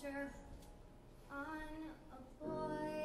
picture on a boy